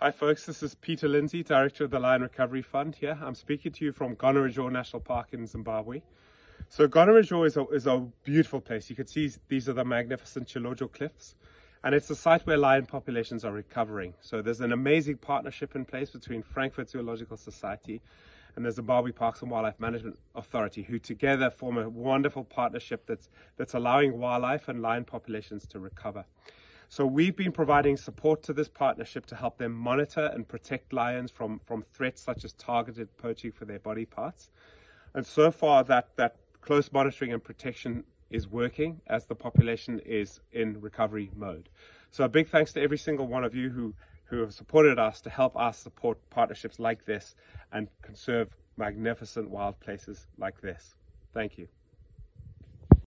Hi folks, this is Peter Lindsay, Director of the Lion Recovery Fund here. I'm speaking to you from Gonarezhou National Park in Zimbabwe. So Gonarezhou is a, is a beautiful place. You can see these are the magnificent Chilojo Cliffs and it's a site where lion populations are recovering. So there's an amazing partnership in place between Frankfurt Zoological Society and the Zimbabwe Parks and Wildlife Management Authority, who together form a wonderful partnership that's, that's allowing wildlife and lion populations to recover. So we've been providing support to this partnership to help them monitor and protect lions from, from threats such as targeted poaching for their body parts. And so far that, that close monitoring and protection is working as the population is in recovery mode. So a big thanks to every single one of you who, who have supported us to help us support partnerships like this and conserve magnificent wild places like this. Thank you.